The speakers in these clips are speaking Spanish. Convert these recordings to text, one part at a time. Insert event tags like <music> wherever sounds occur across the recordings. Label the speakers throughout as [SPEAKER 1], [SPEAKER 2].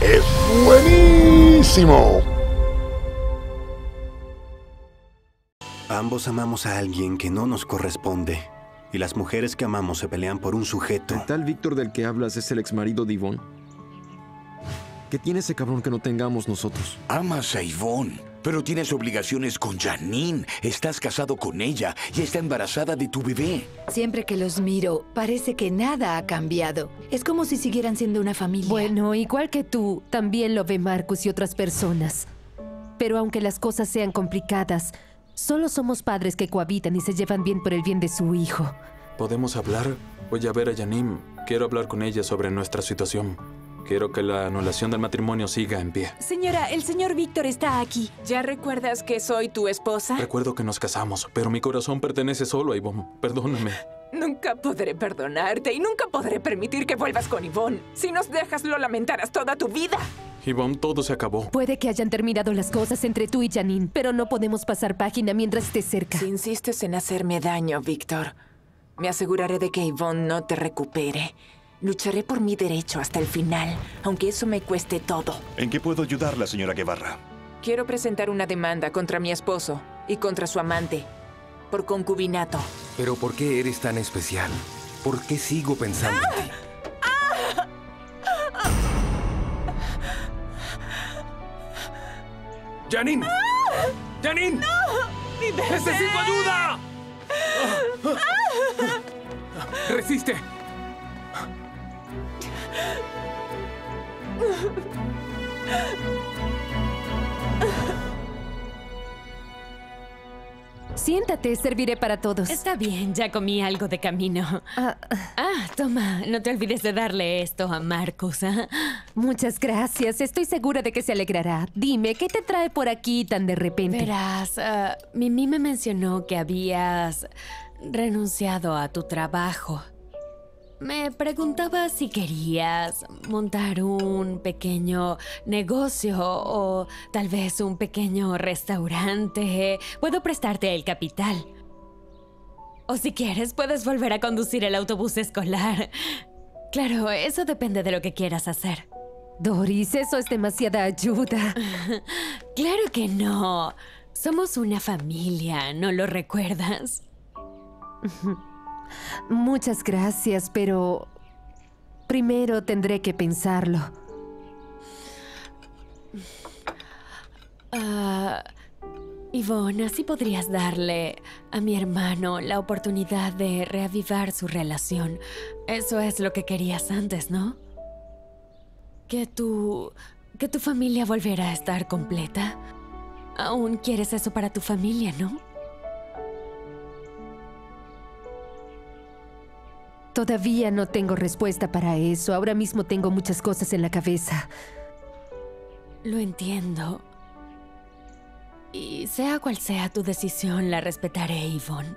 [SPEAKER 1] es buenísimo.
[SPEAKER 2] Ambos amamos a alguien que no nos corresponde. Y las mujeres que amamos se pelean por un sujeto.
[SPEAKER 3] ¿El tal Víctor del que hablas es el exmarido de Ivonne? ¿Qué tiene ese cabrón que no tengamos nosotros?
[SPEAKER 4] Amas a Ivonne, pero tienes obligaciones con Janine. Estás casado con ella y está embarazada de tu bebé.
[SPEAKER 5] Siempre que los miro, parece que nada ha cambiado. Es como si siguieran siendo una familia.
[SPEAKER 6] Bueno, igual que tú, también lo ve Marcus y otras personas. Pero aunque las cosas sean complicadas, solo somos padres que cohabitan y se llevan bien por el bien de su hijo.
[SPEAKER 7] ¿Podemos hablar? Voy a ver a Janine. Quiero hablar con ella sobre nuestra situación. Quiero que la anulación del matrimonio siga en pie.
[SPEAKER 8] Señora, el señor Víctor está aquí. ¿Ya recuerdas que soy tu esposa?
[SPEAKER 7] Recuerdo que nos casamos, pero mi corazón pertenece solo a Ivonne. Perdóname.
[SPEAKER 8] Nunca podré perdonarte y nunca podré permitir que vuelvas con Ivonne. Si nos dejas, lo lamentarás toda tu vida.
[SPEAKER 7] Ivonne, todo se acabó.
[SPEAKER 6] Puede que hayan terminado las cosas entre tú y Janine, pero no podemos pasar página mientras estés cerca.
[SPEAKER 8] Si insistes en hacerme daño, Víctor, me aseguraré de que Ivonne no te recupere. Lucharé por mi derecho hasta el final, aunque eso me cueste todo.
[SPEAKER 9] ¿En qué puedo ayudarla, señora Guevara?
[SPEAKER 8] Quiero presentar una demanda contra mi esposo y contra su amante por concubinato.
[SPEAKER 10] Pero ¿por qué eres tan especial? ¿Por qué sigo pensando en ti?
[SPEAKER 11] ¡Janine! ¡Janine!
[SPEAKER 8] ¡Mi bebé!
[SPEAKER 11] ¡Necesito ayuda! ¡Resiste!
[SPEAKER 6] Siéntate, serviré para todos.
[SPEAKER 12] Está bien, ya comí algo de camino. Ah, toma, no te olvides de darle esto a Marcus. ¿ah?
[SPEAKER 6] Muchas gracias, estoy segura de que se alegrará. Dime, ¿qué te trae por aquí tan de repente?
[SPEAKER 12] Verás, ah, Mimi me mencionó que habías renunciado a tu trabajo. Me preguntaba si querías montar un pequeño negocio o tal vez un pequeño restaurante. Puedo prestarte el capital. O si quieres, puedes volver a conducir el autobús escolar. Claro, eso depende de lo que quieras hacer.
[SPEAKER 6] Doris, eso es demasiada ayuda. <laughs>
[SPEAKER 12] claro que no. Somos una familia, ¿no lo recuerdas? <laughs>
[SPEAKER 6] Muchas gracias, pero primero tendré que pensarlo.
[SPEAKER 12] Ah, Ivonne, así podrías darle a mi hermano la oportunidad de reavivar su relación. Eso es lo que querías antes, ¿no? Que tu... que tu familia volviera a estar completa. Aún quieres eso para tu familia, ¿no?
[SPEAKER 6] Todavía no tengo respuesta para eso. Ahora mismo tengo muchas cosas en la cabeza.
[SPEAKER 12] Lo entiendo. Y sea cual sea tu decisión, la respetaré, Yvonne.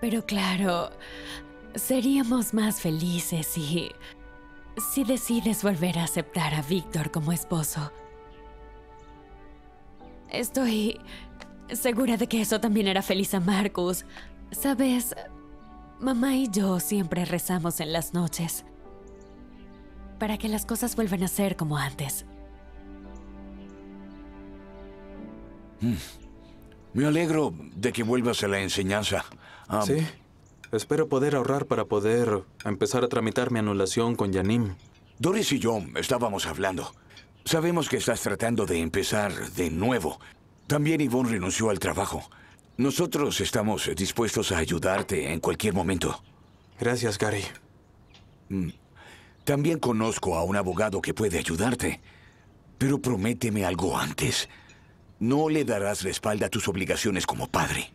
[SPEAKER 12] Pero claro, seríamos más felices si... si decides volver a aceptar a Víctor como esposo. Estoy segura de que eso también era feliz a Marcus. Sabes, Mamá y yo siempre rezamos en las noches para que las cosas vuelvan a ser como antes.
[SPEAKER 4] Mm. Me alegro de que vuelvas a la enseñanza.
[SPEAKER 7] Um, sí. Espero poder ahorrar para poder empezar a tramitar mi anulación con Yanim.
[SPEAKER 4] Doris y yo estábamos hablando. Sabemos que estás tratando de empezar de nuevo. También Yvonne renunció al trabajo. Nosotros estamos dispuestos a ayudarte en cualquier momento.
[SPEAKER 7] Gracias, Gary.
[SPEAKER 4] Mm. También conozco a un abogado que puede ayudarte. Pero prométeme algo antes. No le darás la espalda a tus obligaciones como padre.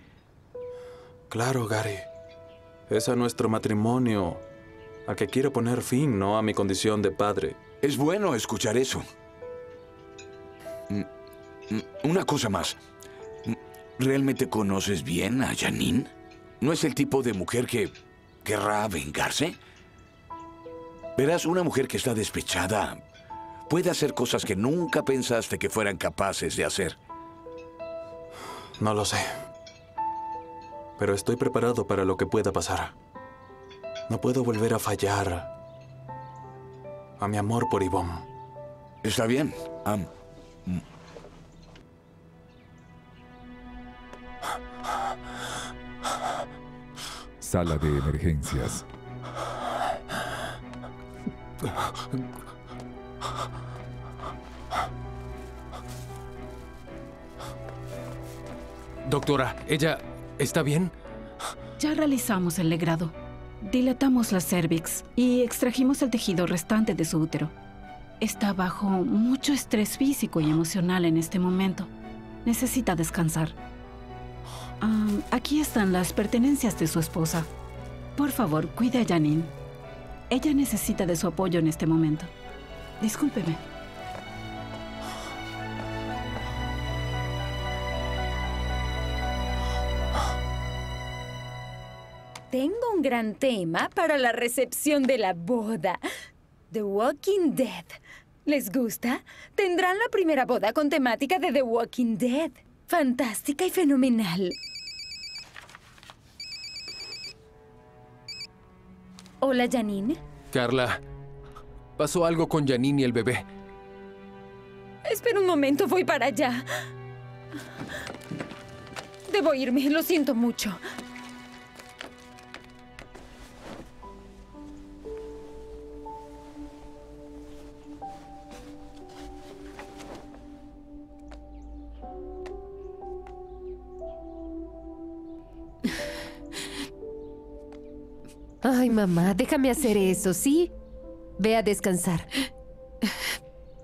[SPEAKER 7] Claro, Gary. Es a nuestro matrimonio a que quiero poner fin, no a mi condición de padre.
[SPEAKER 4] Es bueno escuchar eso. Mm, mm, una cosa más. ¿Realmente conoces bien a Janine? ¿No es el tipo de mujer que querrá vengarse? Verás, una mujer que está despechada puede hacer cosas que nunca pensaste que fueran capaces de hacer.
[SPEAKER 7] No lo sé. Pero estoy preparado para lo que pueda pasar. No puedo volver a fallar a mi amor por Yvonne.
[SPEAKER 4] Está bien.
[SPEAKER 13] Sala de emergencias.
[SPEAKER 11] Doctora, ¿ella está bien?
[SPEAKER 14] Ya realizamos el legrado. Dilatamos la cervix y extrajimos el tejido restante de su útero. Está bajo mucho estrés físico y emocional en este momento. Necesita descansar. Aquí están las pertenencias de su esposa. Por favor, cuide a Janine. Ella necesita de su apoyo en este momento. Discúlpeme.
[SPEAKER 15] Tengo un gran tema para la recepción de la boda. The Walking Dead. ¿Les gusta? Tendrán la primera boda con temática de The Walking Dead. Fantástica y fenomenal. Hola, Janine.
[SPEAKER 11] Carla, pasó algo con Janine y el bebé.
[SPEAKER 15] Espera un momento, voy para allá. Debo irme, lo siento mucho.
[SPEAKER 6] Ay, mamá, déjame hacer eso, ¿sí? Ve a descansar.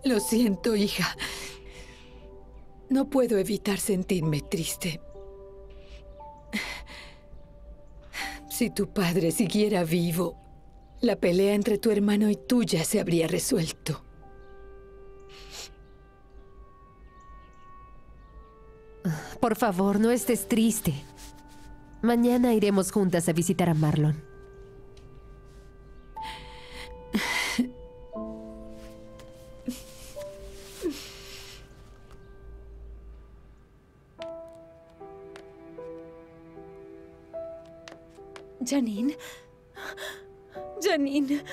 [SPEAKER 5] Lo siento, hija. No puedo evitar sentirme triste. Si tu padre siguiera vivo, la pelea entre tu hermano y tuya se habría resuelto.
[SPEAKER 6] Por favor, no estés triste. Mañana iremos juntas a visitar a Marlon.
[SPEAKER 15] Janine. Janine.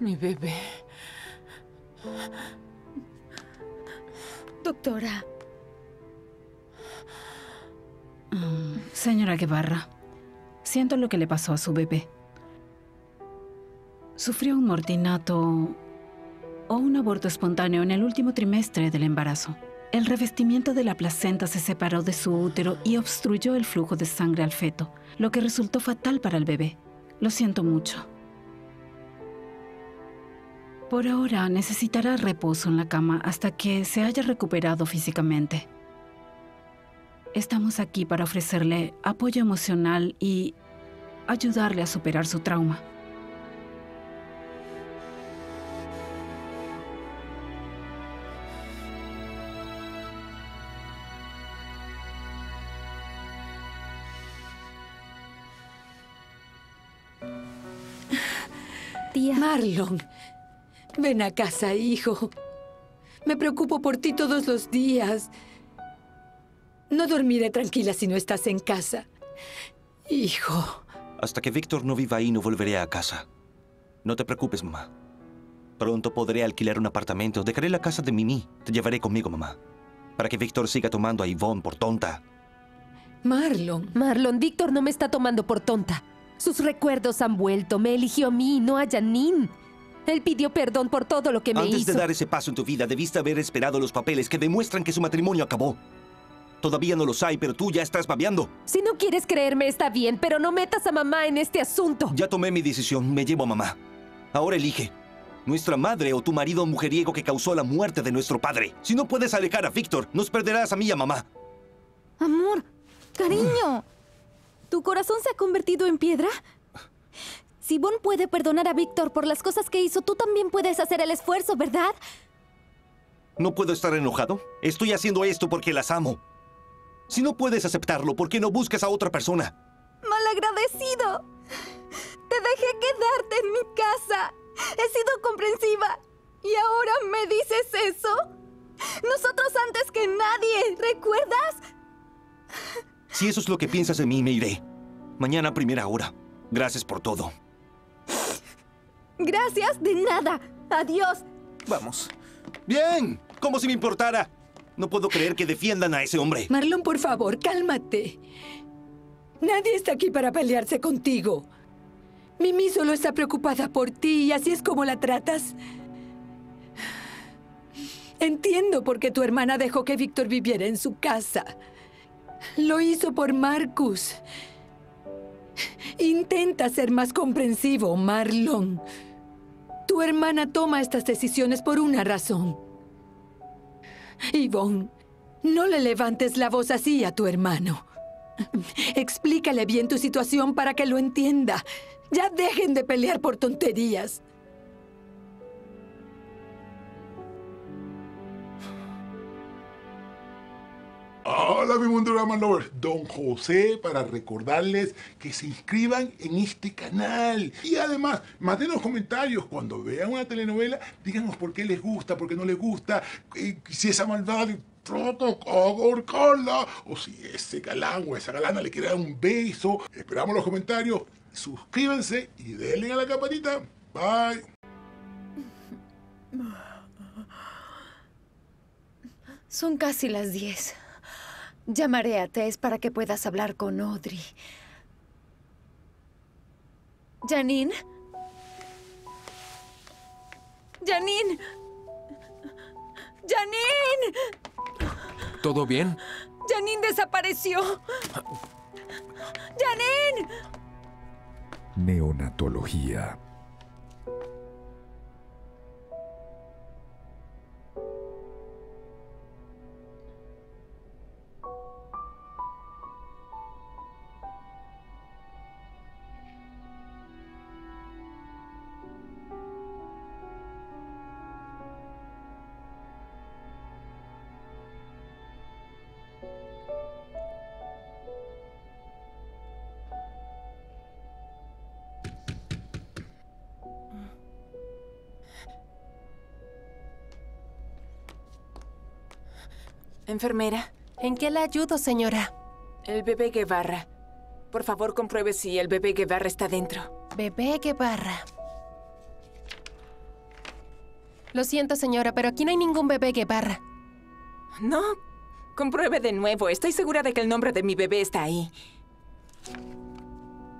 [SPEAKER 5] Mi bebé.
[SPEAKER 15] Doctora.
[SPEAKER 14] Mm, Señora Guevara, siento lo que le pasó a su bebé. Sufrió un mortinato o un aborto espontáneo en el último trimestre del embarazo. El revestimiento de la placenta se separó de su útero y obstruyó el flujo de sangre al feto, lo que resultó fatal para el bebé. Lo siento mucho. Por ahora necesitará reposo en la cama hasta que se haya recuperado físicamente. Estamos aquí para ofrecerle apoyo emocional y ayudarle a superar su trauma.
[SPEAKER 5] Marlon, ven a casa, hijo. Me preocupo por ti todos los días. No dormiré tranquila si no estás en casa. Hijo.
[SPEAKER 9] Hasta que Víctor no viva ahí, no volveré a casa. No te preocupes, mamá. Pronto podré alquilar un apartamento. Dejaré la casa de Mimi. Te llevaré conmigo, mamá. Para que Víctor siga tomando a Yvonne por tonta.
[SPEAKER 6] Marlon. Marlon, Víctor no me está tomando por tonta. Sus recuerdos han vuelto. Me eligió a mí, no a Janine. Él pidió perdón por todo lo que me
[SPEAKER 9] Antes
[SPEAKER 6] hizo.
[SPEAKER 9] de dar ese paso en tu vida, debiste haber esperado los papeles que demuestran que su matrimonio acabó. Todavía no los hay, pero tú ya estás babeando.
[SPEAKER 6] Si no quieres creerme, está bien, pero no metas a mamá en este asunto.
[SPEAKER 9] Ya tomé mi decisión. Me llevo a mamá. Ahora elige. Nuestra madre o tu marido mujeriego que causó la muerte de nuestro padre. Si no puedes alejar a Víctor, nos perderás a mí y a mamá.
[SPEAKER 16] Amor, cariño. ¿Tu corazón se ha convertido en piedra? Si Bon puede perdonar a Víctor por las cosas que hizo, tú también puedes hacer el esfuerzo, ¿verdad?
[SPEAKER 9] ¿No puedo estar enojado? Estoy haciendo esto porque las amo. Si no puedes aceptarlo, ¿por qué no buscas a otra persona?
[SPEAKER 16] Malagradecido. Te dejé quedarte en mi casa. He sido comprensiva. ¿Y ahora me dices eso? Nosotros antes que nadie, ¿recuerdas?
[SPEAKER 9] Si eso es lo que piensas de mí, me iré. Mañana a primera hora. Gracias por todo.
[SPEAKER 16] Gracias, de nada. Adiós.
[SPEAKER 9] Vamos. Bien, como si me importara. No puedo creer que defiendan a ese hombre.
[SPEAKER 5] Marlon, por favor, cálmate. Nadie está aquí para pelearse contigo. Mimi solo está preocupada por ti y así es como la tratas. Entiendo por qué tu hermana dejó que Víctor viviera en su casa. Lo hizo por Marcus. Intenta ser más comprensivo, Marlon. Tu hermana toma estas decisiones por una razón. Yvonne, no le levantes la voz así a tu hermano. Explícale bien tu situación para que lo entienda. Ya dejen de pelear por tonterías.
[SPEAKER 1] Hola mi mundo Drama Lovers, Don José para recordarles que se inscriban en este canal y además manden los comentarios cuando vean una telenovela, díganos por qué les gusta, por qué no les gusta, si esa maldad ahorcarla o si ese galán o esa galana le quiere dar un beso. Esperamos los comentarios, suscríbanse y denle a la campanita. Bye.
[SPEAKER 15] Son casi las 10. Llamaré a Tess para que puedas hablar con Audrey. ¿Janine? ¡Janine! ¡Janine!
[SPEAKER 11] ¿Todo bien?
[SPEAKER 15] ¡Janine desapareció! ¡Janine!
[SPEAKER 13] Neonatología.
[SPEAKER 8] Enfermera.
[SPEAKER 6] ¿En qué la ayudo, señora?
[SPEAKER 8] El bebé Guevara. Por favor, compruebe si el bebé Guevara está dentro.
[SPEAKER 6] Bebé Guevara. Lo siento, señora, pero aquí no hay ningún bebé Guevara.
[SPEAKER 8] No. Compruebe de nuevo. Estoy segura de que el nombre de mi bebé está ahí.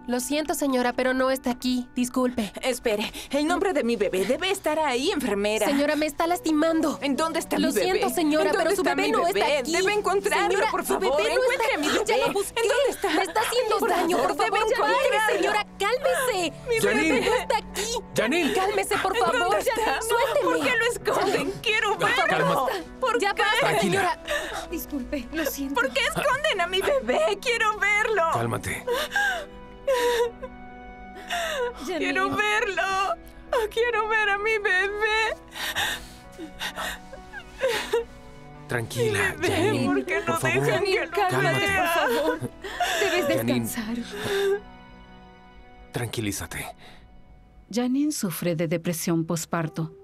[SPEAKER 6] Lo siento, señora, pero no está aquí. Disculpe.
[SPEAKER 8] Espere. El nombre de mi bebé debe estar ahí, enfermera.
[SPEAKER 6] Señora, me está lastimando.
[SPEAKER 8] ¿En dónde está
[SPEAKER 6] Lo
[SPEAKER 8] mi bebé?
[SPEAKER 6] siento, señora,
[SPEAKER 8] ¿En dónde
[SPEAKER 6] pero su bebé no está aquí.
[SPEAKER 8] Debe encontrarlo,
[SPEAKER 6] Señora,
[SPEAKER 8] por
[SPEAKER 6] su
[SPEAKER 8] favor.
[SPEAKER 6] bebé no
[SPEAKER 8] Encuentre
[SPEAKER 6] está
[SPEAKER 8] a mi
[SPEAKER 6] aquí.
[SPEAKER 8] bebé.
[SPEAKER 6] Ya lo busqué.
[SPEAKER 8] ¿En dónde está?
[SPEAKER 6] Me está haciendo
[SPEAKER 8] Por
[SPEAKER 6] daño,
[SPEAKER 8] favor,
[SPEAKER 6] por favor. Pare, señora, cálmese.
[SPEAKER 8] Mi
[SPEAKER 11] Janine.
[SPEAKER 8] bebé.
[SPEAKER 6] No está aquí.
[SPEAKER 11] Janine.
[SPEAKER 6] Cálmese, por
[SPEAKER 8] ¿En
[SPEAKER 6] favor.
[SPEAKER 8] dónde está?
[SPEAKER 6] Suélteme.
[SPEAKER 8] ¿Por qué lo esconden? Quiero verlo.
[SPEAKER 11] Calma.
[SPEAKER 8] ¿Por
[SPEAKER 6] Ya
[SPEAKER 8] qué?
[SPEAKER 6] basta, señora.
[SPEAKER 15] Disculpe, lo siento.
[SPEAKER 8] ¿Por qué esconden a mi bebé? Quiero verlo.
[SPEAKER 11] Cálmate.
[SPEAKER 15] Janine.
[SPEAKER 8] Quiero verlo. Quiero ver a mi bebé.
[SPEAKER 11] Tranquila,
[SPEAKER 8] Bebé,
[SPEAKER 11] Janine.
[SPEAKER 8] ¿por qué no
[SPEAKER 11] por favor.
[SPEAKER 8] dejan que lo
[SPEAKER 15] Cálmate,
[SPEAKER 8] vea?
[SPEAKER 15] por favor. Debes
[SPEAKER 11] Janine.
[SPEAKER 15] descansar.
[SPEAKER 11] Tranquilízate.
[SPEAKER 14] Janine sufre de depresión posparto.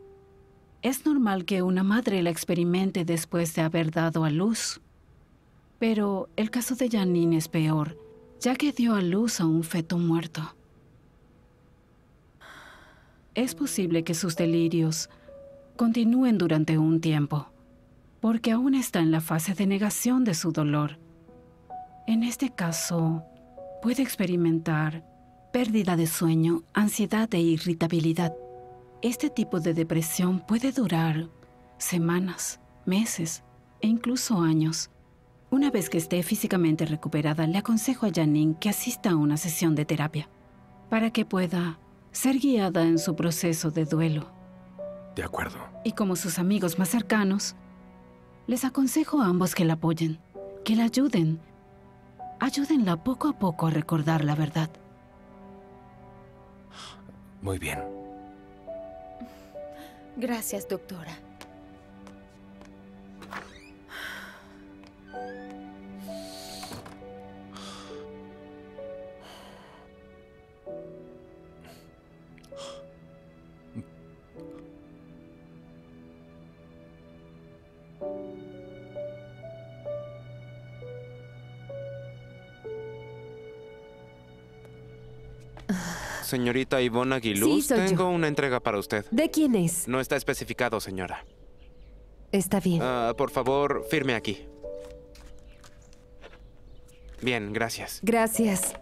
[SPEAKER 14] Es normal que una madre la experimente después de haber dado a luz. Pero el caso de Janine es peor, ya que dio a luz a un feto muerto. Es posible que sus delirios continúen durante un tiempo, porque aún está en la fase de negación de su dolor. En este caso, puede experimentar pérdida de sueño, ansiedad e irritabilidad. Este tipo de depresión puede durar semanas, meses e incluso años. Una vez que esté físicamente recuperada, le aconsejo a Janine que asista a una sesión de terapia para que pueda ser guiada en su proceso de duelo.
[SPEAKER 11] De acuerdo.
[SPEAKER 14] Y como sus amigos más cercanos, les aconsejo a ambos que la apoyen, que la ayuden. Ayúdenla poco a poco a recordar la verdad.
[SPEAKER 11] Muy bien.
[SPEAKER 15] Gracias, doctora.
[SPEAKER 3] Señorita Ivonne Aguiluz.
[SPEAKER 6] Sí, soy yo.
[SPEAKER 3] Tengo una entrega para usted.
[SPEAKER 6] ¿De quién es?
[SPEAKER 3] No está especificado, señora.
[SPEAKER 6] Está bien.
[SPEAKER 3] Ah, por favor, firme aquí. Bien, gracias.
[SPEAKER 6] Gracias.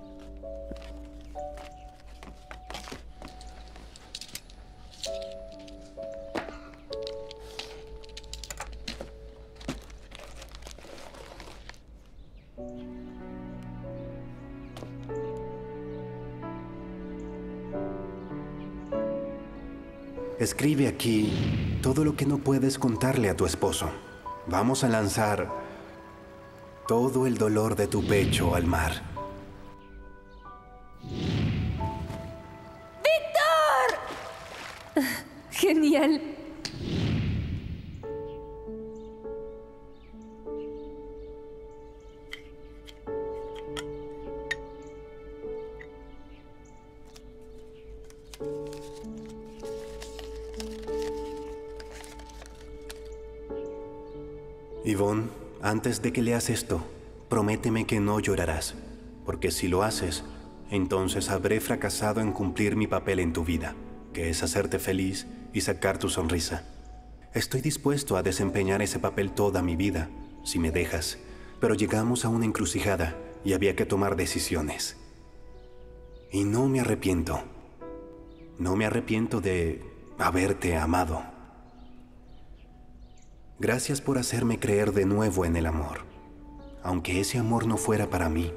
[SPEAKER 2] Escribe aquí todo lo que no puedes contarle a tu esposo. Vamos a lanzar todo el dolor de tu pecho al mar. De que leas esto, prométeme que no llorarás, porque si lo haces, entonces habré fracasado en cumplir mi papel en tu vida, que es hacerte feliz y sacar tu sonrisa. Estoy dispuesto a desempeñar ese papel toda mi vida, si me dejas, pero llegamos a una encrucijada y había que tomar decisiones. Y no me arrepiento. No me arrepiento de haberte amado. Gracias por hacerme creer de nuevo en el amor. Aunque ese amor no fuera para mí,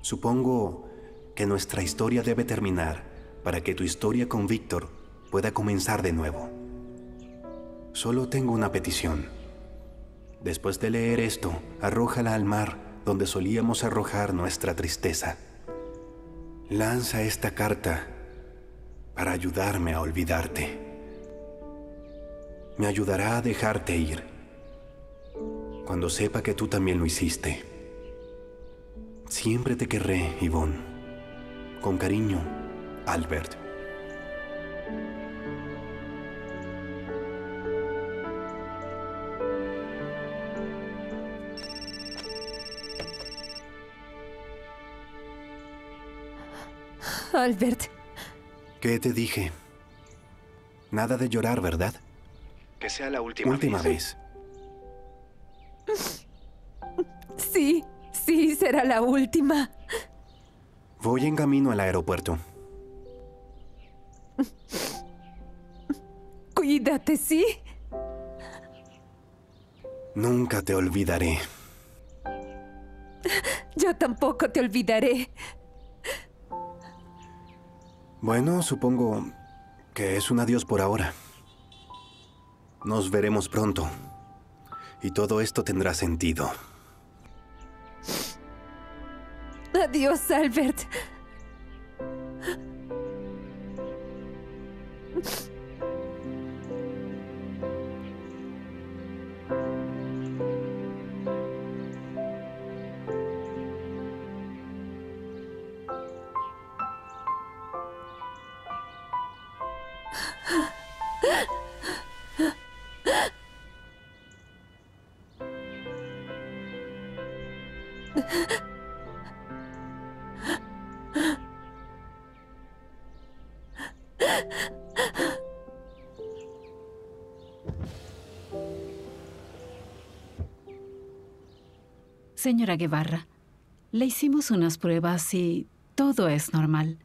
[SPEAKER 2] supongo que nuestra historia debe terminar para que tu historia con Víctor pueda comenzar de nuevo. Solo tengo una petición. Después de leer esto, arrójala al mar donde solíamos arrojar nuestra tristeza. Lanza esta carta para ayudarme a olvidarte. Me ayudará a dejarte ir. Cuando sepa que tú también lo hiciste. Siempre te querré, Yvonne. Con cariño, Albert.
[SPEAKER 6] Albert,
[SPEAKER 2] ¿Qué te dije? Nada de llorar, ¿verdad? Que sea la última, última vez. <laughs>
[SPEAKER 6] sí, sí, será la última.
[SPEAKER 2] Voy en camino al aeropuerto. <laughs>
[SPEAKER 6] Cuídate, ¿sí?
[SPEAKER 2] Nunca te olvidaré. <laughs>
[SPEAKER 6] Yo tampoco te olvidaré.
[SPEAKER 2] Bueno, supongo que es un adiós por ahora. Nos veremos pronto. Y todo esto tendrá sentido.
[SPEAKER 6] Adiós, Albert.
[SPEAKER 14] Señora Guevara, le hicimos unas pruebas y todo es normal.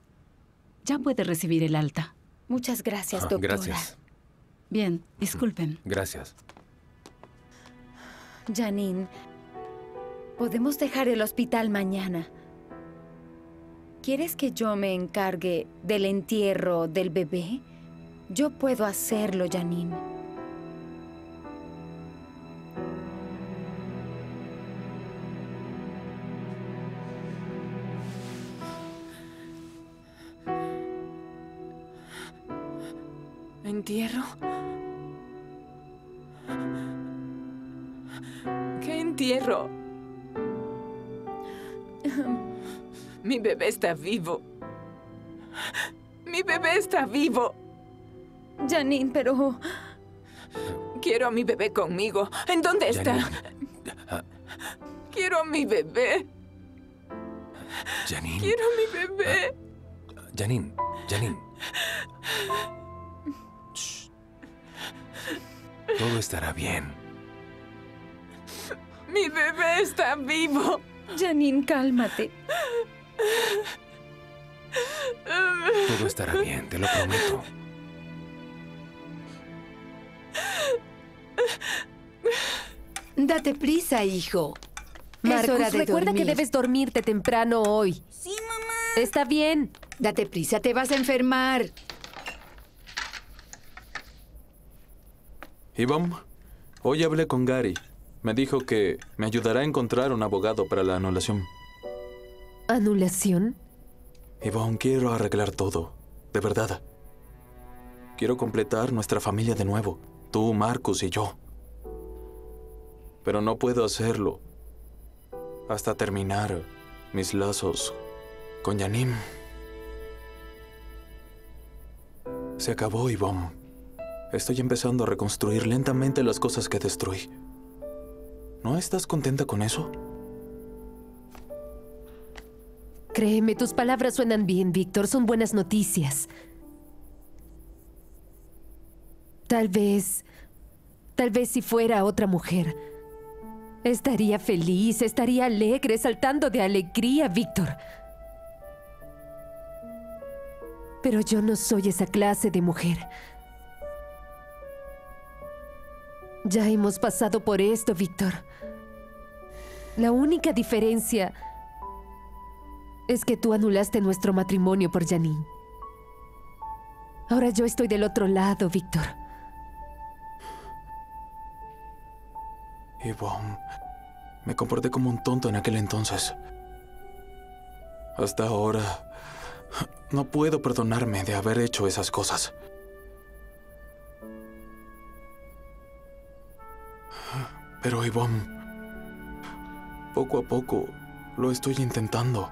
[SPEAKER 14] Ya puede recibir el alta.
[SPEAKER 15] Muchas gracias,
[SPEAKER 11] Ah,
[SPEAKER 15] doctora.
[SPEAKER 11] gracias.
[SPEAKER 14] Bien, disculpen.
[SPEAKER 11] Gracias.
[SPEAKER 15] Janine, podemos dejar el hospital mañana. ¿Quieres que yo me encargue del entierro del bebé? Yo puedo hacerlo, Janine.
[SPEAKER 8] ¿Entierro? ¿Qué entierro? Mi bebé está vivo. Mi bebé está vivo.
[SPEAKER 15] Janine, pero...
[SPEAKER 8] Quiero a mi bebé conmigo. ¿En dónde está? Quiero a mi bebé.
[SPEAKER 10] Janine.
[SPEAKER 8] Quiero a mi bebé.
[SPEAKER 10] Janine, Janine. Todo estará bien.
[SPEAKER 8] Mi bebé está vivo.
[SPEAKER 15] Janine, cálmate.
[SPEAKER 10] Todo estará bien, te lo prometo.
[SPEAKER 5] Date prisa, hijo.
[SPEAKER 6] Marcus,
[SPEAKER 5] es hora de
[SPEAKER 6] recuerda
[SPEAKER 5] dormir.
[SPEAKER 6] que debes dormirte temprano hoy.
[SPEAKER 16] Sí, mamá.
[SPEAKER 6] Está bien.
[SPEAKER 5] Date prisa, te vas a enfermar.
[SPEAKER 7] Ivonne, hoy hablé con Gary. Me dijo que me ayudará a encontrar un abogado para la anulación.
[SPEAKER 6] ¿Anulación?
[SPEAKER 7] Ivonne, quiero arreglar todo. De verdad. Quiero completar nuestra familia de nuevo. Tú, Marcus y yo. Pero no puedo hacerlo hasta terminar mis lazos con Yanim. Se acabó, Ivonne. Estoy empezando a reconstruir lentamente las cosas que destruí. ¿No estás contenta con eso?
[SPEAKER 6] Créeme, tus palabras suenan bien, Víctor. Son buenas noticias. Tal vez... Tal vez si fuera otra mujer. Estaría feliz, estaría alegre, saltando de alegría, Víctor. Pero yo no soy esa clase de mujer. Ya hemos pasado por esto, Víctor. La única diferencia es que tú anulaste nuestro matrimonio por Janine. Ahora yo estoy del otro lado, Víctor.
[SPEAKER 7] Yvonne, me comporté como un tonto en aquel entonces. Hasta ahora, no puedo perdonarme de haber hecho esas cosas. Pero Yvonne, poco a poco lo estoy intentando.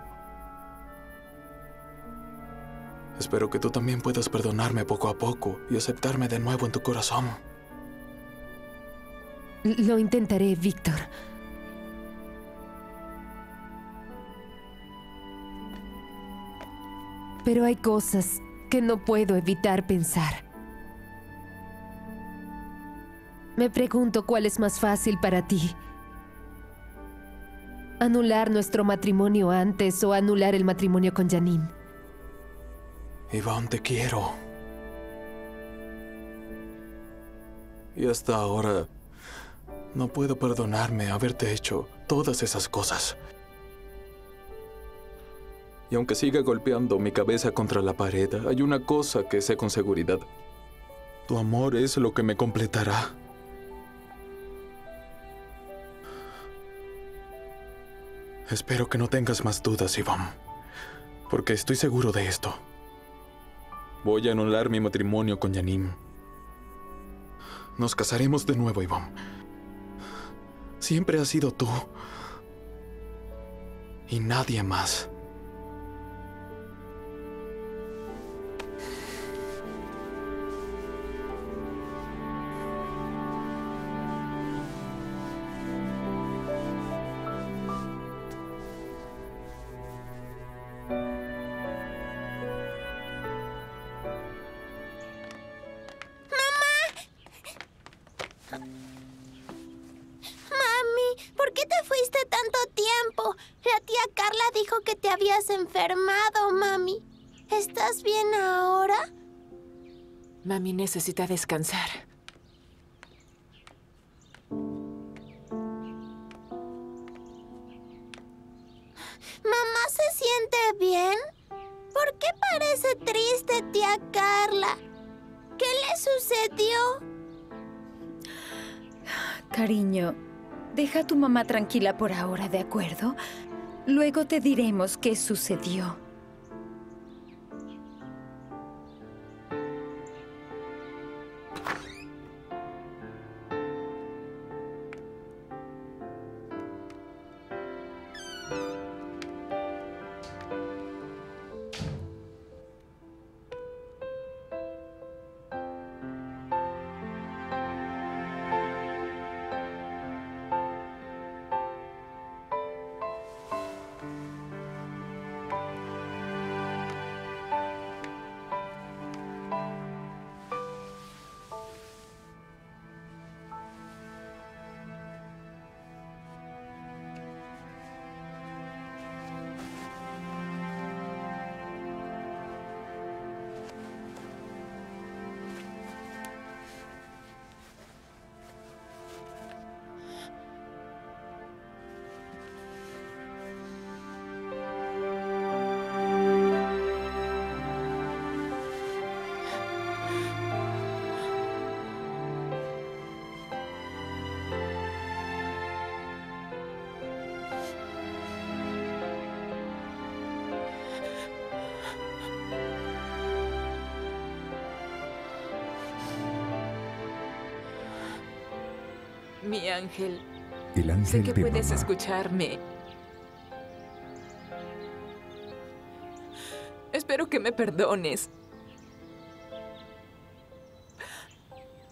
[SPEAKER 7] Espero que tú también puedas perdonarme poco a poco y aceptarme de nuevo en tu corazón.
[SPEAKER 6] Lo intentaré, Víctor. Pero hay cosas que no puedo evitar pensar. Me pregunto cuál es más fácil para ti. ¿Anular nuestro matrimonio antes o anular el matrimonio con Janine?
[SPEAKER 7] Iván, te quiero. Y hasta ahora no puedo perdonarme haberte hecho todas esas cosas. Y aunque siga golpeando mi cabeza contra la pared, hay una cosa que sé con seguridad. Tu amor es lo que me completará. Espero que no tengas más dudas, Iván. Porque estoy seguro de esto. Voy a anular mi matrimonio con Yanim. Nos casaremos de nuevo, Iván. Siempre has sido tú. Y nadie más.
[SPEAKER 16] Mami, ¿por qué te fuiste tanto tiempo? La tía Carla dijo que te habías enfermado, mami. ¿Estás bien ahora?
[SPEAKER 8] Mami necesita descansar.
[SPEAKER 16] ¿Mamá se siente bien? ¿Por qué parece triste, tía Carla? ¿Qué le sucedió?
[SPEAKER 15] Cariño, deja a tu mamá tranquila por ahora, ¿de acuerdo? Luego te diremos qué sucedió.
[SPEAKER 8] Mi ángel,
[SPEAKER 13] El
[SPEAKER 8] sé
[SPEAKER 13] ángel
[SPEAKER 8] que
[SPEAKER 13] de
[SPEAKER 8] puedes
[SPEAKER 13] mamá.
[SPEAKER 8] escucharme. Espero que me perdones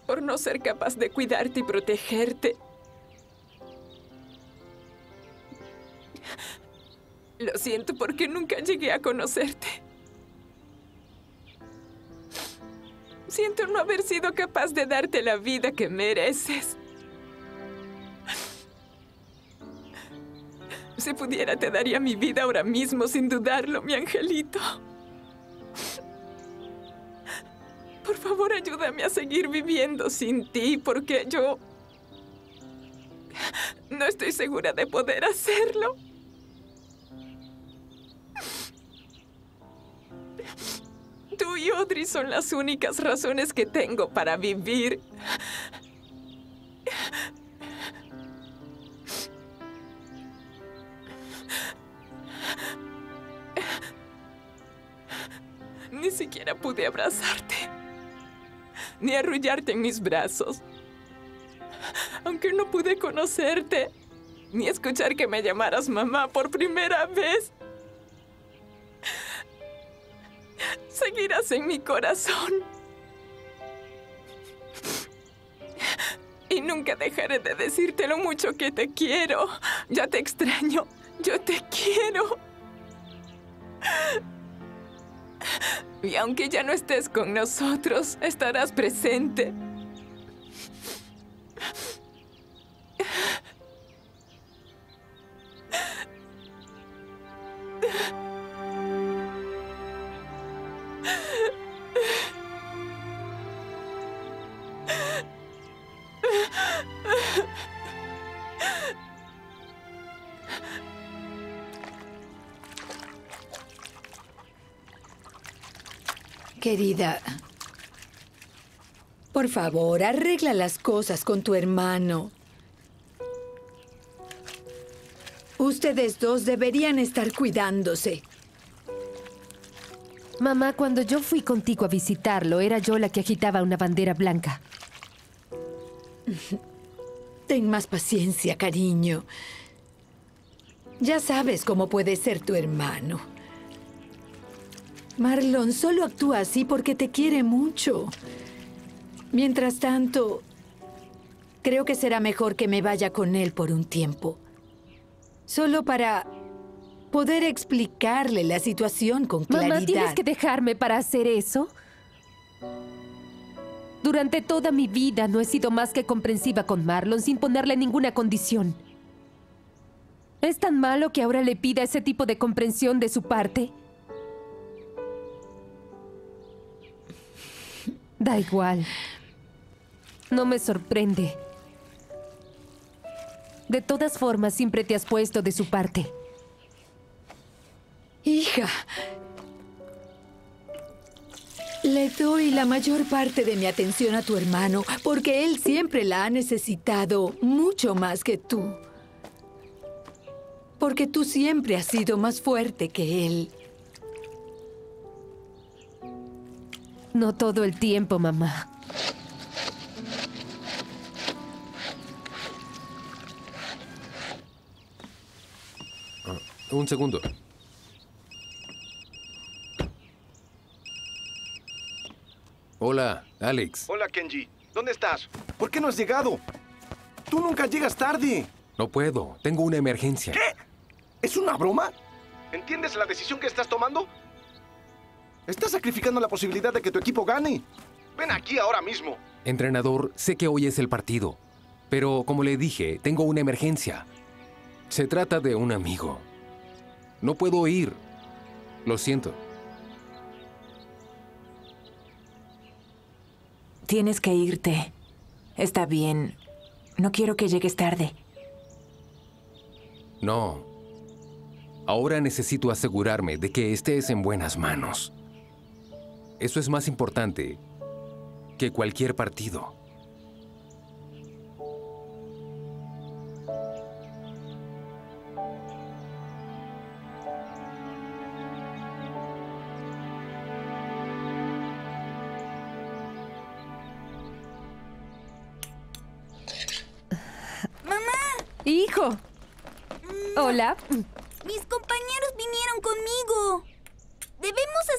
[SPEAKER 8] por no ser capaz de cuidarte y protegerte. Lo siento porque nunca llegué a conocerte. Siento no haber sido capaz de darte la vida que mereces. Si pudiera, te daría mi vida ahora mismo, sin dudarlo, mi angelito. Por favor, ayúdame a seguir viviendo sin ti, porque yo no estoy segura de poder hacerlo. Tú y Audrey son las únicas razones que tengo para vivir. Ni siquiera pude abrazarte, ni arrullarte en mis brazos. Aunque no pude conocerte, ni escuchar que me llamaras mamá por primera vez. Seguirás en mi corazón. Y nunca dejaré de decirte lo mucho que te quiero. Ya te extraño. Yo te quiero. Y aunque ya no estés con nosotros, estarás presente.
[SPEAKER 5] Querida, por favor, arregla las cosas con tu hermano. Ustedes dos deberían estar cuidándose.
[SPEAKER 6] Mamá, cuando yo fui contigo a visitarlo, era yo la que agitaba una bandera blanca. <laughs>
[SPEAKER 5] Ten más paciencia, cariño. Ya sabes cómo puede ser tu hermano. Marlon solo actúa así porque te quiere mucho. Mientras tanto, creo que será mejor que me vaya con él por un tiempo. Solo para poder explicarle la situación con claridad.
[SPEAKER 6] Mamá, ¿tienes que dejarme para hacer eso? Durante toda mi vida no he sido más que comprensiva con Marlon sin ponerle ninguna condición. ¿Es tan malo que ahora le pida ese tipo de comprensión de su parte? Da igual. No me sorprende. De todas formas, siempre te has puesto de su parte.
[SPEAKER 5] Hija, le doy la mayor parte de mi atención a tu hermano porque él siempre la ha necesitado mucho más que tú. Porque tú siempre has sido más fuerte que él.
[SPEAKER 6] No todo el tiempo, mamá.
[SPEAKER 11] Ah, un segundo. Hola, Alex.
[SPEAKER 17] Hola, Kenji. ¿Dónde estás? ¿Por qué no has llegado? Tú nunca llegas tarde.
[SPEAKER 11] No puedo. Tengo una emergencia.
[SPEAKER 17] ¿Qué? ¿Es una broma? ¿Entiendes la decisión que estás tomando? Estás sacrificando la posibilidad de que tu equipo gane. Ven aquí ahora mismo.
[SPEAKER 11] Entrenador, sé que hoy es el partido. Pero como le dije, tengo una emergencia. Se trata de un amigo. No puedo ir. Lo siento.
[SPEAKER 8] Tienes que irte. Está bien. No quiero que llegues tarde.
[SPEAKER 11] No. Ahora necesito asegurarme de que estés en buenas manos. Eso es más importante que cualquier partido.
[SPEAKER 6] Hijo. Hola.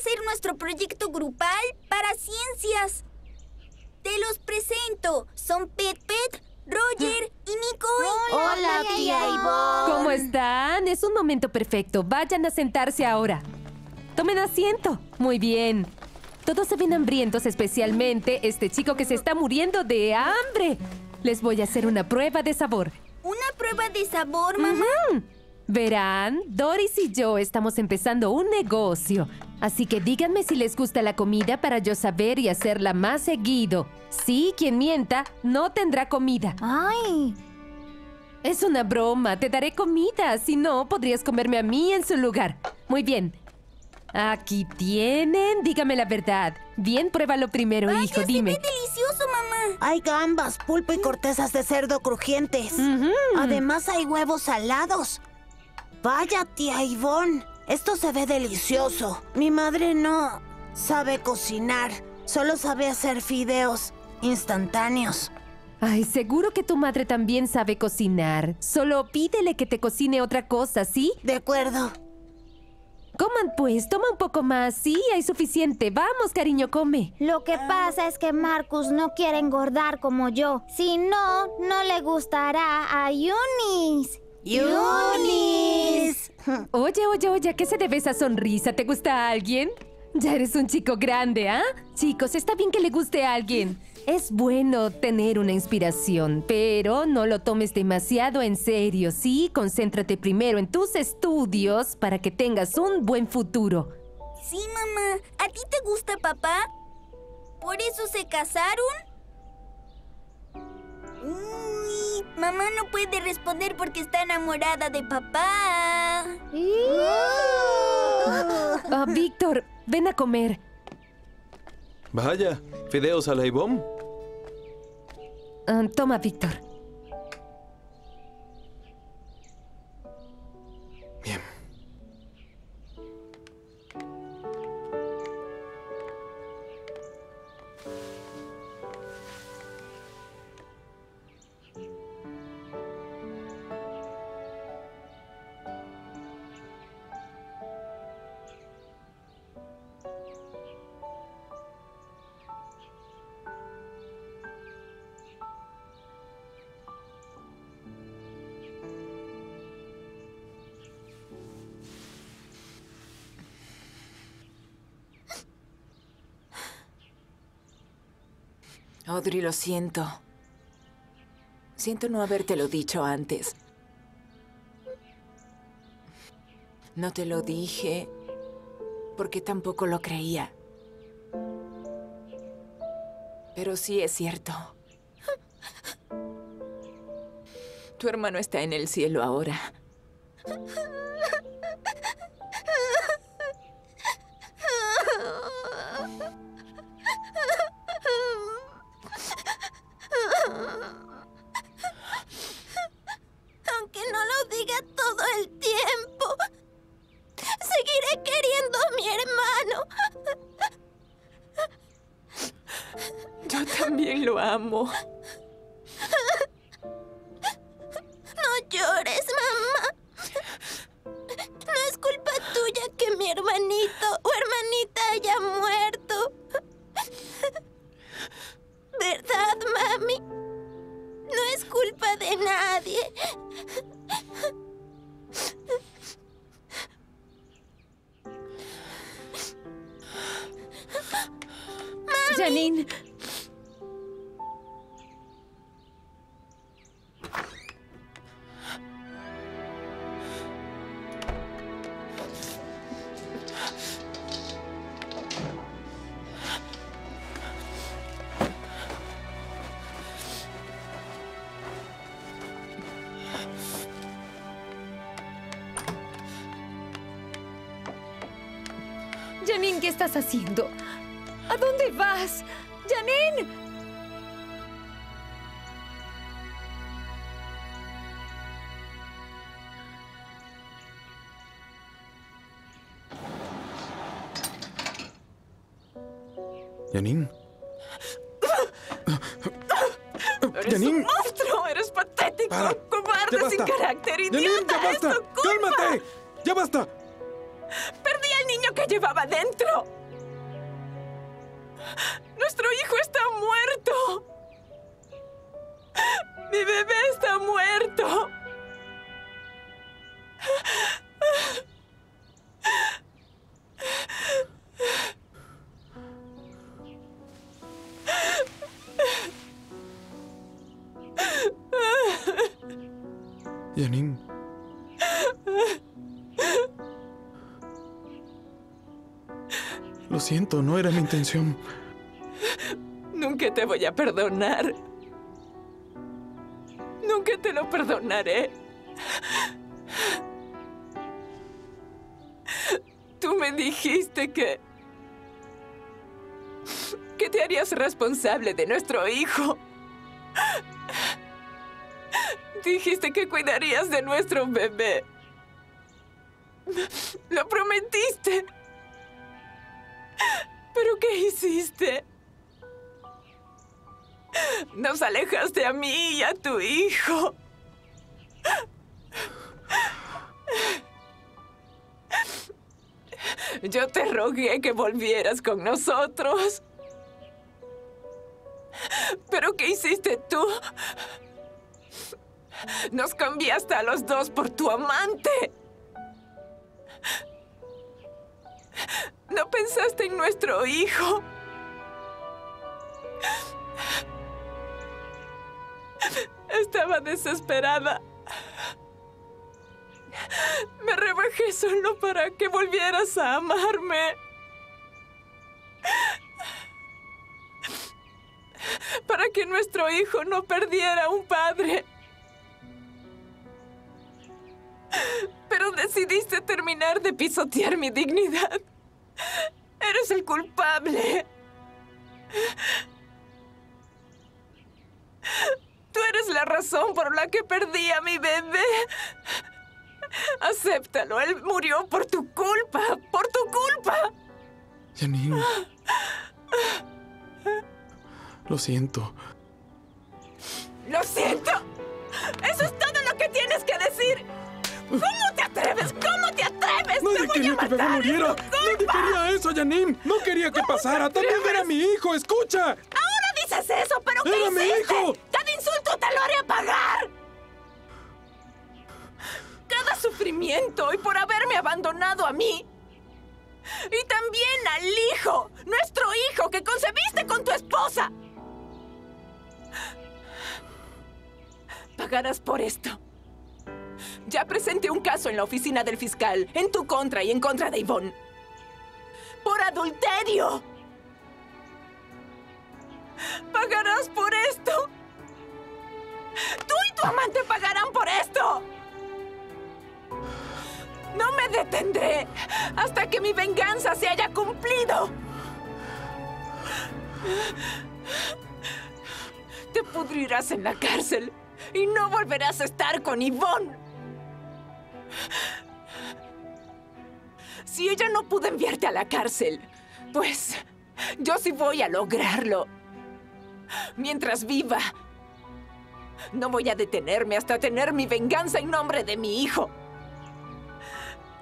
[SPEAKER 16] Hacer nuestro proyecto grupal para ciencias. Te los presento. Son Pet Pet, Roger y Nicole.
[SPEAKER 6] Hola,
[SPEAKER 16] tía Ivonne.
[SPEAKER 6] ¿Cómo están? Es un momento perfecto. Vayan a sentarse ahora. Tomen asiento. Muy bien. Todos se ven hambrientos, especialmente este chico que se está muriendo de hambre. Les voy a hacer una prueba de sabor.
[SPEAKER 16] ¿Una prueba de sabor, mamá?
[SPEAKER 6] Verán, Doris y yo estamos empezando un negocio. Así que díganme si les gusta la comida para yo saber y hacerla más seguido. Sí, quien mienta no tendrá comida.
[SPEAKER 16] ¡Ay!
[SPEAKER 6] Es una broma, te daré comida. Si no, podrías comerme a mí en su lugar. Muy bien. Aquí tienen. Dígame la verdad. Bien, pruébalo primero, hijo. Dime.
[SPEAKER 16] delicioso, mamá!
[SPEAKER 18] Hay gambas, pulpo y cortezas de cerdo crujientes. Además hay huevos salados. Vaya, tía Ivonne, esto se ve delicioso. Mi madre no sabe cocinar, solo sabe hacer fideos instantáneos.
[SPEAKER 6] Ay, seguro que tu madre también sabe cocinar. Solo pídele que te cocine otra cosa, ¿sí?
[SPEAKER 18] De acuerdo.
[SPEAKER 6] Coman pues, toma un poco más. Sí, hay suficiente. Vamos, cariño, come.
[SPEAKER 19] Lo que pasa es que Marcus no quiere engordar como yo. Si no, no le gustará a Yunis.
[SPEAKER 18] ¡Yunis! <laughs>
[SPEAKER 6] Oye, oye, oye, ¿a qué se debe esa sonrisa? ¿Te gusta a alguien? Ya eres un chico grande, ¿ah? Chicos, está bien que le guste a alguien. Es bueno tener una inspiración, pero no lo tomes demasiado en serio, ¿sí? Concéntrate primero en tus estudios para que tengas un buen futuro.
[SPEAKER 16] Sí, mamá. ¿A ti te gusta papá? ¿Por eso se casaron? Mamá no puede responder porque está enamorada de papá.
[SPEAKER 6] Ah, Víctor, ven a comer.
[SPEAKER 7] Vaya, fideos a la Ivonne.
[SPEAKER 6] Ah, toma, Víctor.
[SPEAKER 8] Audrey, lo siento. Siento no habértelo dicho antes. No te lo dije porque tampoco lo creía. Pero sí es cierto. Tu hermano está en el cielo ahora. También lo
[SPEAKER 5] estás haciendo? ¿A dónde vas? ¡Janine!
[SPEAKER 7] Janine.
[SPEAKER 8] Eres
[SPEAKER 7] Janine.
[SPEAKER 8] un monstruo, Eres patético,
[SPEAKER 7] Para.
[SPEAKER 8] cobarde, sin carácter,
[SPEAKER 7] Janine,
[SPEAKER 8] idiota.
[SPEAKER 7] ya
[SPEAKER 8] ¡Es
[SPEAKER 7] basta.
[SPEAKER 8] tu culpa!
[SPEAKER 7] ¡Cálmate! ¡Ya basta!
[SPEAKER 8] Llevaba dentro. Nuestro hijo está muerto. Mi bebé está muerto.
[SPEAKER 7] No era mi intención.
[SPEAKER 8] Nunca te voy a perdonar. Nunca te lo perdonaré. Tú me dijiste que... que te harías responsable de nuestro hijo. Dijiste que cuidarías de nuestro bebé. Lo prometiste. ¿Pero qué hiciste? Nos alejaste a mí y a tu hijo. Yo te rogué que volvieras con nosotros. ¿Pero qué hiciste tú? Nos cambiaste a los dos por tu amante. No pensaste en nuestro hijo. Estaba desesperada. Me rebajé solo para que volvieras a amarme. Para que nuestro hijo no perdiera un padre. Pero decidiste terminar de pisotear mi dignidad. Eres el culpable. Tú eres la razón por la que perdí a mi bebé. Acéptalo, él murió por tu culpa, por tu culpa.
[SPEAKER 7] Janine. Lo siento.
[SPEAKER 8] Lo siento. Eso es todo lo que tienes que decir. ¿Cómo te atreves? ¿Cómo te atreves?
[SPEAKER 7] Nadie
[SPEAKER 8] ¡Te voy
[SPEAKER 7] quería
[SPEAKER 8] a
[SPEAKER 7] que bebé
[SPEAKER 8] matar!
[SPEAKER 7] muriera.
[SPEAKER 8] ¡Es tu
[SPEAKER 7] Nadie quería eso, Janine. No quería que pasara. También era mi hijo. Escucha.
[SPEAKER 8] Ahora dices eso, pero ¿qué
[SPEAKER 7] ¡Era mi
[SPEAKER 8] hiciste?
[SPEAKER 7] hijo!
[SPEAKER 8] Cada insulto te lo haré pagar. Cada sufrimiento y por haberme abandonado a mí. Y también al hijo, nuestro hijo que concebiste con tu esposa. Pagarás por esto. Ya presenté un caso en la oficina del fiscal, en tu contra y en contra de Yvonne. Por adulterio. Pagarás por esto. Tú y tu amante pagarán por esto. No me detendré hasta que mi venganza se haya cumplido. Te pudrirás en la cárcel y no volverás a estar con Yvonne. Si ella no pudo enviarte a la cárcel, pues yo sí voy a lograrlo. Mientras viva, no voy a detenerme hasta tener mi venganza en nombre de mi hijo.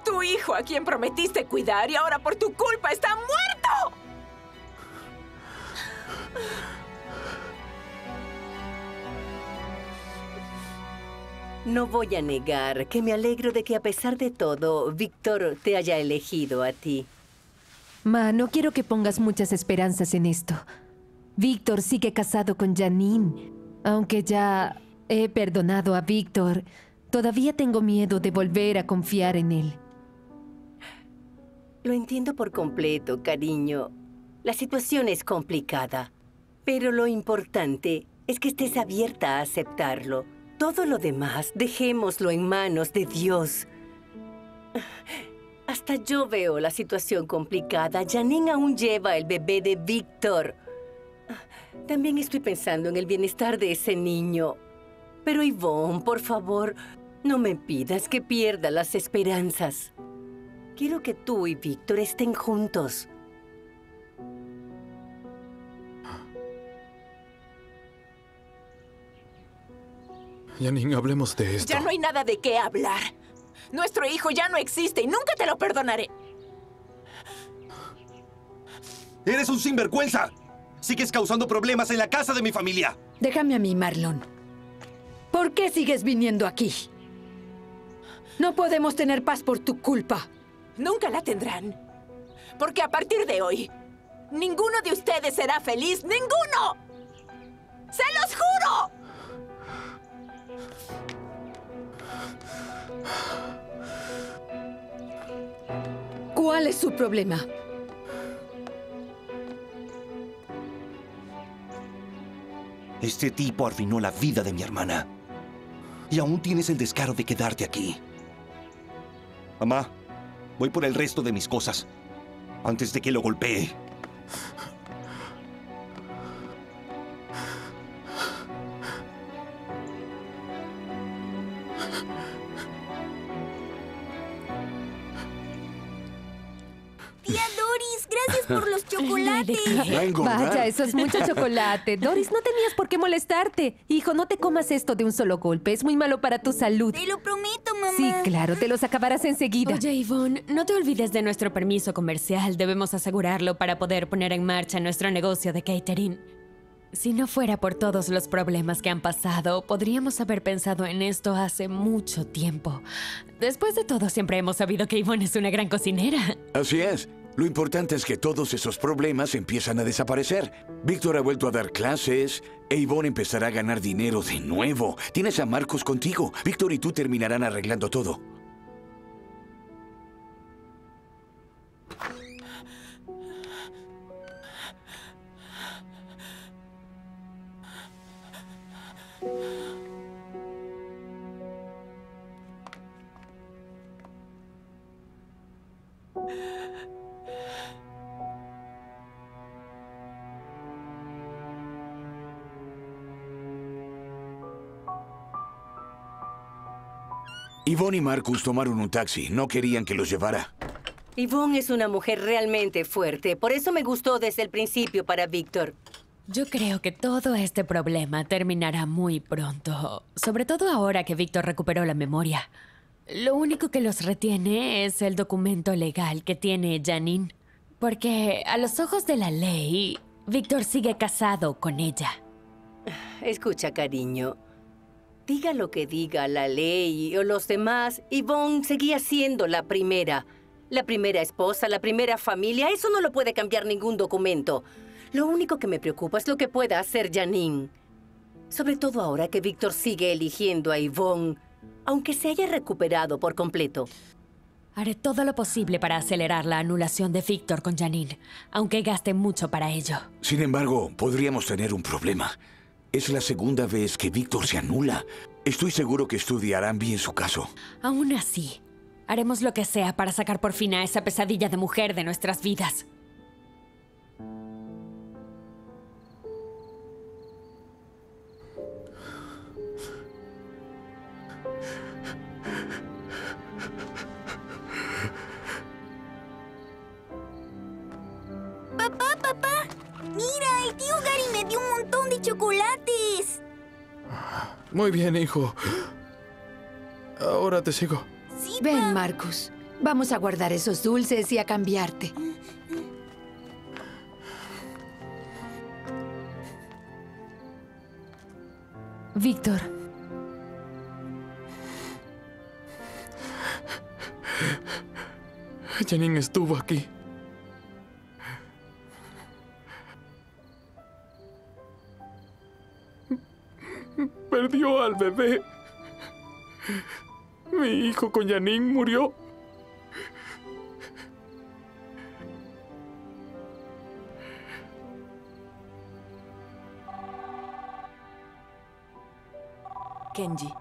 [SPEAKER 8] Tu hijo a quien prometiste cuidar y ahora por tu culpa está muerto.
[SPEAKER 20] No voy a negar que me alegro de que a pesar de todo, Víctor te haya elegido a ti.
[SPEAKER 6] Ma, no quiero que pongas muchas esperanzas en esto. Víctor sigue casado con Janine. Aunque ya he perdonado a Víctor, todavía tengo miedo de volver a confiar en él.
[SPEAKER 20] Lo entiendo por completo, cariño. La situación es complicada, pero lo importante es que estés abierta a aceptarlo. Todo lo demás, dejémoslo en manos de Dios. Hasta yo veo la situación complicada. Janine aún lleva el bebé de Víctor. También estoy pensando en el bienestar de ese niño. Pero Yvonne, por favor, no me pidas que pierda las esperanzas. Quiero que tú y Víctor estén juntos.
[SPEAKER 7] Janine, hablemos de esto.
[SPEAKER 8] Ya no hay nada de qué hablar. Nuestro hijo ya no existe y nunca te lo perdonaré.
[SPEAKER 9] ¡Eres un sinvergüenza! Sigues causando problemas en la casa de mi familia.
[SPEAKER 5] Déjame a mí, Marlon. ¿Por qué sigues viniendo aquí? No podemos tener paz por tu culpa.
[SPEAKER 8] Nunca la tendrán. Porque a partir de hoy, ninguno de ustedes será feliz. ¡Ninguno! ¡Se los juro!
[SPEAKER 5] ¿Cuál es su problema?
[SPEAKER 9] Este tipo arruinó la vida de mi hermana. Y aún tienes el descaro de quedarte aquí. Mamá, voy por el resto de mis cosas. Antes de que lo golpee.
[SPEAKER 19] Por los <laughs> chocolates.
[SPEAKER 6] Vaya, eso es mucho chocolate. Doris, no tenías por qué molestarte. Hijo, no te comas esto de un solo golpe. Es muy malo para tu salud.
[SPEAKER 19] Te lo prometo, mamá.
[SPEAKER 6] Sí, claro, te los acabarás enseguida.
[SPEAKER 12] Oye, Yvonne, no te olvides de nuestro permiso comercial. Debemos asegurarlo para poder poner en marcha nuestro negocio de catering. Si no fuera por todos los problemas que han pasado, podríamos haber pensado en esto hace mucho tiempo. Después de todo, siempre hemos sabido que Yvonne es una gran cocinera.
[SPEAKER 4] Así es. Lo importante es que todos esos problemas empiezan a desaparecer. Víctor ha vuelto a dar clases. E Yvonne empezará a ganar dinero de nuevo. Tienes a Marcos contigo. Víctor y tú terminarán arreglando todo. Yvonne y Marcus tomaron un taxi. No querían que los llevara.
[SPEAKER 20] Yvonne es una mujer realmente fuerte. Por eso me gustó desde el principio para Víctor.
[SPEAKER 12] Yo creo que todo este problema terminará muy pronto, sobre todo ahora que Víctor recuperó la memoria. Lo único que los retiene es el documento legal que tiene Janine, porque a los ojos de la ley, Víctor sigue casado con ella.
[SPEAKER 20] Escucha, cariño. Diga lo que diga la ley o los demás, Yvonne seguía siendo la primera. La primera esposa, la primera familia. Eso no lo puede cambiar ningún documento. Lo único que me preocupa es lo que pueda hacer Janine. Sobre todo ahora que Víctor sigue eligiendo a Yvonne, aunque se haya recuperado por completo.
[SPEAKER 12] Haré todo lo posible para acelerar la anulación de Víctor con Janine, aunque gaste mucho para ello.
[SPEAKER 4] Sin embargo, podríamos tener un problema. Es la segunda vez que Víctor se anula. Estoy seguro que estudiarán bien su caso.
[SPEAKER 12] Aún así, haremos lo que sea para sacar por fin a esa pesadilla de mujer de nuestras vidas.
[SPEAKER 19] Papá, papá. Mira, el tío Gary me dio un montón de chocolates.
[SPEAKER 7] Muy bien, hijo. Ahora te sigo.
[SPEAKER 5] Ven, Marcus. Vamos a guardar esos dulces y a cambiarte.
[SPEAKER 6] Víctor.
[SPEAKER 7] Janine estuvo aquí. Al bebé. Mi hijo con Janine murió.
[SPEAKER 8] Kenji.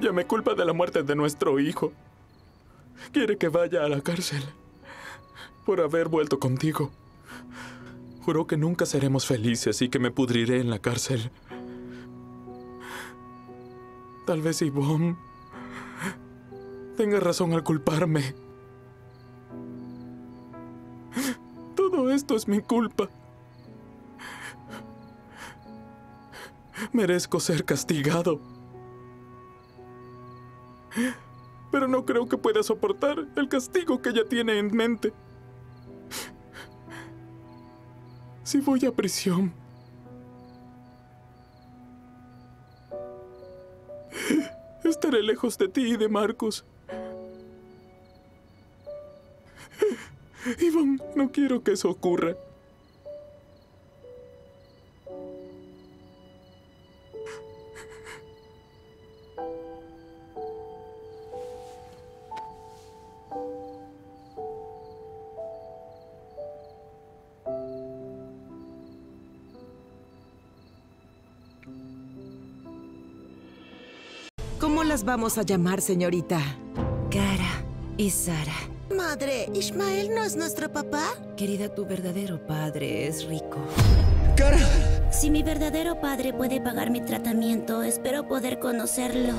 [SPEAKER 7] Ella me culpa de la muerte de nuestro hijo. Quiere que vaya a la cárcel por haber vuelto contigo. juró que nunca seremos felices y que me pudriré en la cárcel. Tal vez Yvonne tenga razón al culparme. Todo esto es mi culpa. Merezco ser castigado. No creo que pueda soportar el castigo que ella tiene en mente. Si voy a prisión, estaré lejos de ti y de Marcos. Iván, no quiero que eso ocurra.
[SPEAKER 21] Las vamos a llamar, señorita?
[SPEAKER 12] Cara y Sara.
[SPEAKER 18] Madre, ¿Ismael no es nuestro papá?
[SPEAKER 12] Querida, tu verdadero padre es rico.
[SPEAKER 22] Si mi verdadero padre puede pagar mi tratamiento, espero poder conocerlo.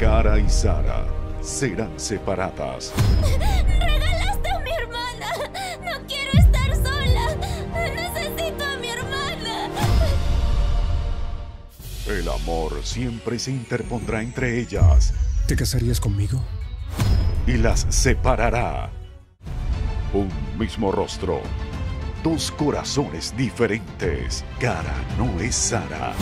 [SPEAKER 23] Cara y Sara serán separadas. <laughs> El amor siempre se interpondrá entre ellas
[SPEAKER 24] ¿Te casarías conmigo?
[SPEAKER 23] y las separará. Un mismo rostro, dos corazones diferentes. Cara no es Sara.